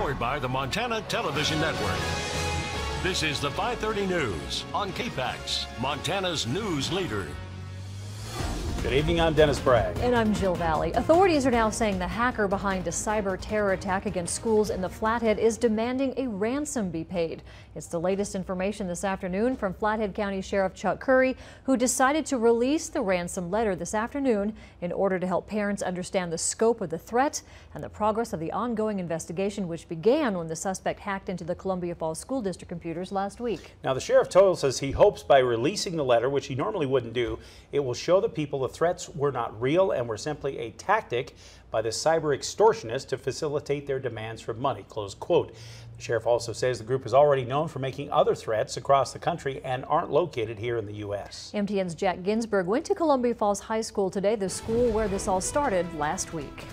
Powered by the Montana Television Network. This is the 530 News on KPAX, Montana's news leader. Good evening, I'm Dennis Bragg. And I'm Jill Valley. Authorities are now saying the hacker behind a cyber terror attack against schools in the Flathead is demanding a ransom be paid. It's the latest information this afternoon from Flathead County Sheriff Chuck Curry, who decided to release the ransom letter this afternoon in order to help parents understand the scope of the threat and the progress of the ongoing investigation, which began when the suspect hacked into the Columbia Falls School District computers last week. Now, the sheriff told us he hopes by releasing the letter, which he normally wouldn't do, it will show the people the threats were not real and were simply a tactic by the cyber extortionists to facilitate their demands for money, close quote. The sheriff also says the group is already known for making other threats across the country and aren't located here in the U.S. MTN's Jack Ginsburg went to Columbia Falls High School today, the school where this all started last week.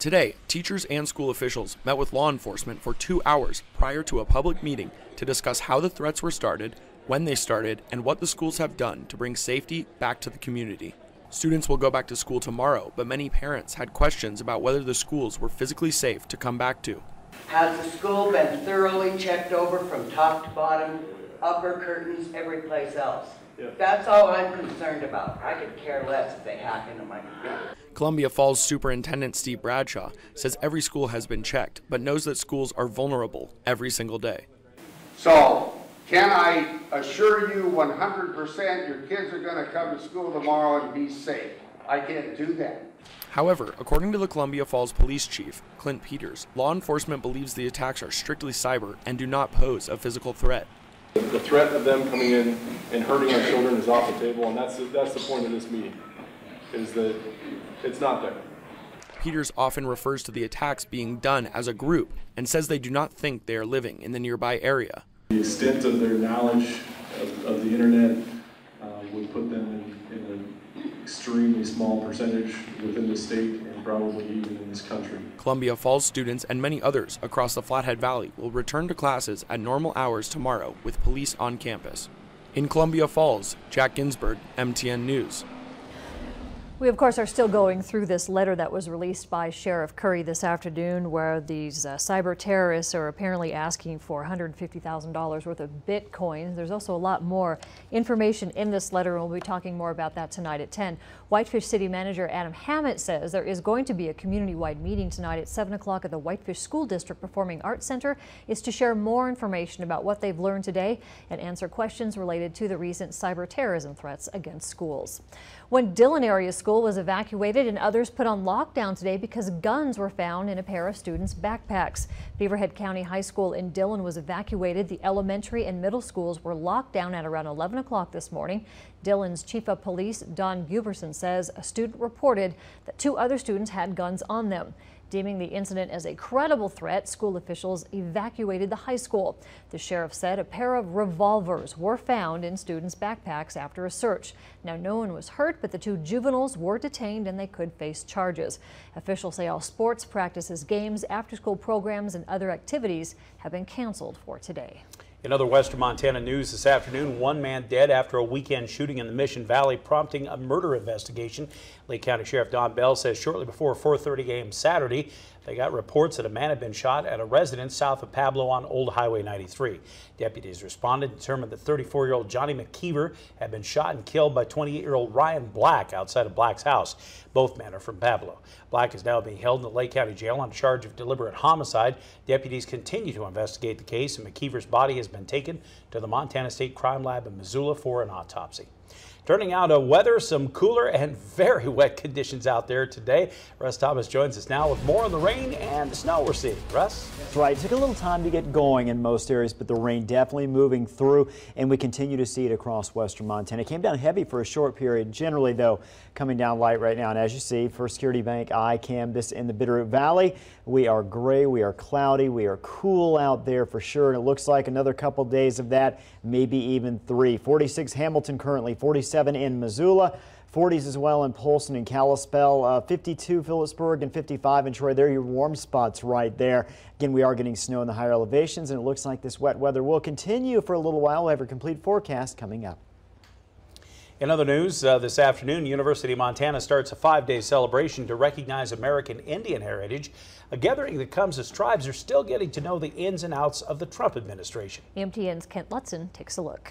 Today, teachers and school officials met with law enforcement for two hours prior to a public meeting to discuss how the threats were started, when they started, and what the schools have done to bring safety back to the community. Students will go back to school tomorrow, but many parents had questions about whether the schools were physically safe to come back to. Has the school been thoroughly checked over from top to bottom, upper curtains, every place else? That's all I'm concerned about. I could care less if they hack into my computer. Columbia Falls Superintendent Steve Bradshaw says every school has been checked, but knows that schools are vulnerable every single day. So, can I assure you 100% your kids are going to come to school tomorrow and be safe? I can't do that. However, according to the Columbia Falls Police Chief, Clint Peters, law enforcement believes the attacks are strictly cyber and do not pose a physical threat. The threat of them coming in and hurting our children is off the table, and that's the, that's the point of this meeting, is that it's not there. Peters often refers to the attacks being done as a group and says they do not think they are living in the nearby area. The extent of their knowledge of, of the internet uh, would put them in, in an extremely small percentage within the state and probably even in this country. Columbia Falls students and many others across the Flathead Valley will return to classes at normal hours tomorrow with police on campus. In Columbia Falls, Jack Ginsburg, MTN News. We, of course, are still going through this letter that was released by Sheriff Curry this afternoon, where these uh, cyber terrorists are apparently asking for $150,000 worth of Bitcoin. There's also a lot more information in this letter, and we'll be talking more about that tonight at 10. Whitefish City Manager Adam Hammatt says there is going to be a community-wide meeting tonight at 7 o'clock at the Whitefish School District Performing Arts Center is to share more information about what they've learned today and answer questions related to the recent cyber terrorism threats against schools. When Dillon area school was evacuated and others put on lockdown today because guns were found in a pair of students' backpacks. Beaverhead County High School in Dillon was evacuated. The elementary and middle schools were locked down at around 11 o'clock this morning. Dillon's chief of police, Don Guberson, says a student reported that two other students had guns on them. Deeming the incident as a credible threat, school officials evacuated the high school. The sheriff said a pair of revolvers were found in students' backpacks after a search. Now, no one was hurt, but the two juveniles were detained and they could face charges. Officials say all sports, practices, games, after-school programs, and other activities have been canceled for today. In other Western Montana news this afternoon, one man dead after a weekend shooting in the Mission Valley prompting a murder investigation. Lake County Sheriff Don Bell says shortly before 4.30 a.m. Saturday, they got reports that a man had been shot at a residence south of Pablo on Old Highway 93. Deputies responded and determined that 34-year-old Johnny McKeever had been shot and killed by 28-year-old Ryan Black outside of Black's house. Both men are from Pablo. Black is now being held in the Lake County Jail on charge of deliberate homicide. Deputies continue to investigate the case, and McKeever's body has been taken to the Montana State Crime Lab in Missoula for an autopsy. Turning out a weather, some cooler and very wet conditions out there today. Russ Thomas joins us now with more on the rain and the snow we're seeing. Russ? That's right. It took a little time to get going in most areas, but the rain definitely moving through, and we continue to see it across western Montana. It came down heavy for a short period. Generally, though, coming down light right now. And as you see, First Security Bank iCam, this in the Bitterroot Valley, we are gray, we are cloudy, we are cool out there for sure. And it looks like another couple days of that, maybe even three. 46 Hamilton currently, 47 in Missoula. 40s as well in Polson and Kalispell, uh, 52 Philipsburg and 55 in Troy. They're your warm spots right there. Again, we are getting snow in the higher elevations and it looks like this wet weather will continue for a little while. We'll have a complete forecast coming up. In other news, uh, this afternoon, University of Montana starts a five-day celebration to recognize American Indian heritage, a gathering that comes as tribes are still getting to know the ins and outs of the Trump administration. MTN's Kent Lutzen takes a look.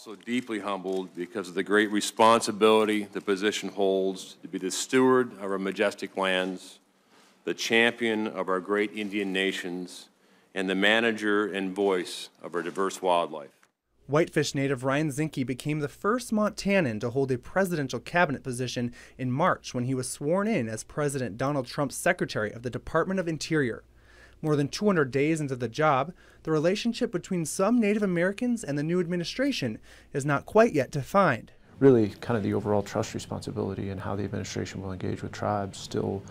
Also deeply humbled because of the great responsibility the position holds to be the steward of our majestic lands, the champion of our great Indian nations, and the manager and voice of our diverse wildlife. Whitefish native Ryan Zinke became the first Montanan to hold a presidential cabinet position in March when he was sworn in as President Donald Trump's Secretary of the Department of Interior. More than 200 days into the job, the relationship between some Native Americans and the new administration is not quite yet defined. Really, kind of the overall trust responsibility and how the administration will engage with tribes still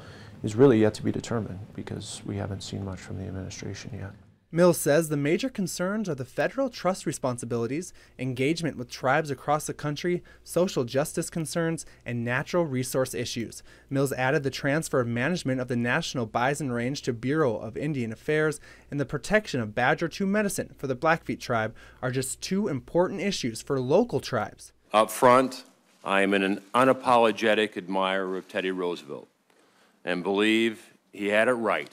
is really yet to be determined because we haven't seen much from the administration yet. Mills says the major concerns are the federal trust responsibilities, engagement with tribes across the country, social justice concerns, and natural resource issues. Mills added the transfer of management of the National Bison Range to Bureau of Indian Affairs and the protection of Badger 2 medicine for the Blackfeet tribe are just two important issues for local tribes. Up front, I am an unapologetic admirer of Teddy Roosevelt and believe he had it right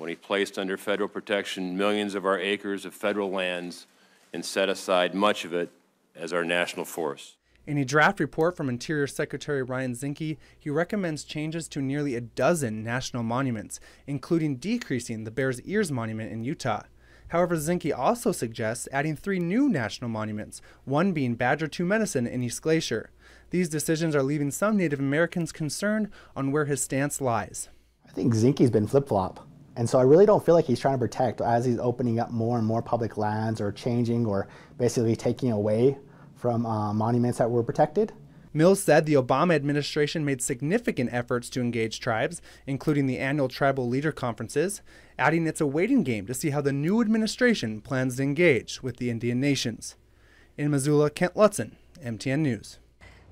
when he placed under federal protection millions of our acres of federal lands and set aside much of it as our national forest. In a draft report from Interior Secretary Ryan Zinke, he recommends changes to nearly a dozen national monuments, including decreasing the Bears Ears Monument in Utah. However, Zinke also suggests adding three new national monuments, one being Badger 2 Medicine in East Glacier. These decisions are leaving some Native Americans concerned on where his stance lies. I think Zinke's been flip flop. And so I really don't feel like he's trying to protect as he's opening up more and more public lands or changing or basically taking away from uh, monuments that were protected. Mills said the Obama administration made significant efforts to engage tribes, including the annual tribal leader conferences, adding it's a waiting game to see how the new administration plans to engage with the Indian nations. In Missoula, Kent Lutzen, MTN News.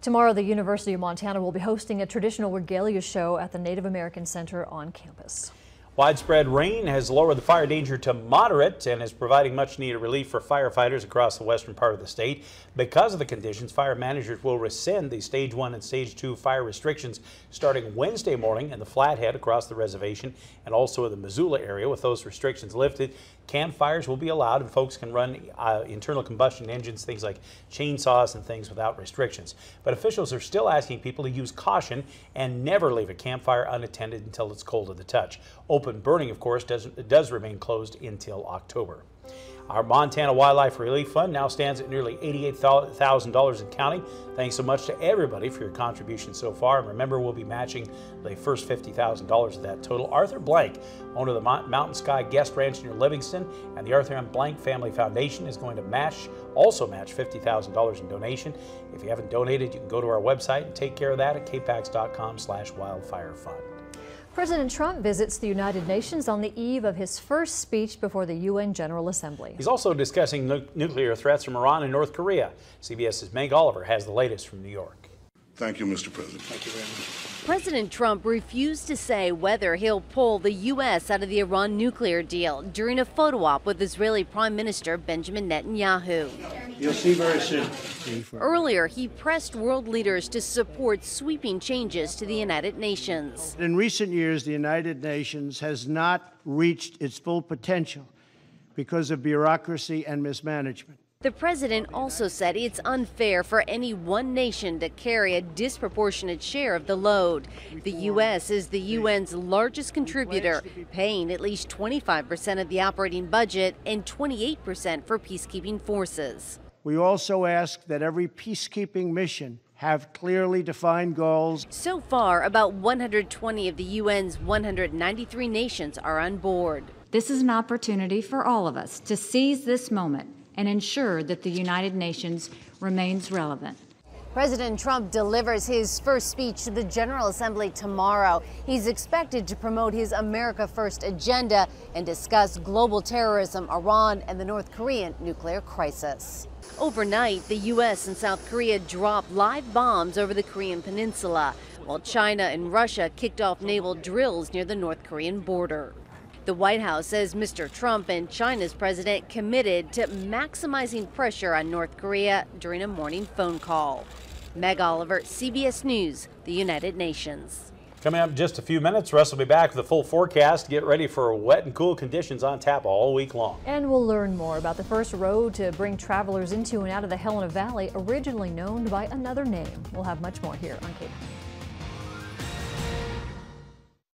Tomorrow, the University of Montana will be hosting a traditional regalia show at the Native American Center on campus. Widespread rain has lowered the fire danger to moderate and is providing much needed relief for firefighters across the western part of the state. Because of the conditions, fire managers will rescind the stage one and stage two fire restrictions starting Wednesday morning in the Flathead across the reservation and also in the Missoula area. With those restrictions lifted, campfires will be allowed and folks can run uh, internal combustion engines, things like chainsaws and things without restrictions. But officials are still asking people to use caution and never leave a campfire unattended until it's cold to the touch. Open burning, of course, does, does remain closed until October. Our Montana Wildlife Relief Fund now stands at nearly $88,000 in counting. Thanks so much to everybody for your contributions so far. And remember, we'll be matching the first $50,000 of that total. Arthur Blank, owner of the Mountain Sky Guest Ranch near Livingston, and the Arthur M. Blank Family Foundation is going to match, also match $50,000 in donation. If you haven't donated, you can go to our website and take care of that at kpax.com slash wildfire fund. President Trump visits the United Nations on the eve of his first speech before the UN General Assembly. He's also discussing nu nuclear threats from Iran and North Korea. CBS's Meg Oliver has the latest from New York. Thank you, Mr. President. Thank you very much. President Trump refused to say whether he'll pull the U.S. out of the Iran nuclear deal during a photo op with Israeli Prime Minister Benjamin Netanyahu. You'll see very soon. Earlier, he pressed world leaders to support sweeping changes to the United Nations. In recent years, the United Nations has not reached its full potential because of bureaucracy and mismanagement. The president also said it's unfair for any one nation to carry a disproportionate share of the load. The U.S. is the UN's largest contributor, paying at least 25% of the operating budget and 28% for peacekeeping forces. We also ask that every peacekeeping mission have clearly defined goals. So far, about 120 of the UN's 193 nations are on board. This is an opportunity for all of us to seize this moment and ensure that the United Nations remains relevant. President Trump delivers his first speech to the General Assembly tomorrow. He's expected to promote his America First agenda and discuss global terrorism, Iran, and the North Korean nuclear crisis. Overnight, the U.S. and South Korea dropped live bombs over the Korean peninsula, while China and Russia kicked off naval drills near the North Korean border. The White House says Mr. Trump and China's president committed to maximizing pressure on North Korea during a morning phone call. Meg Oliver, CBS News, the United Nations. Coming up in just a few minutes, Russ will be back with a full forecast. Get ready for wet and cool conditions on tap all week long. And we'll learn more about the first road to bring travelers into and out of the Helena Valley, originally known by another name. We'll have much more here on KPAX.